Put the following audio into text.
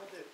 モデ。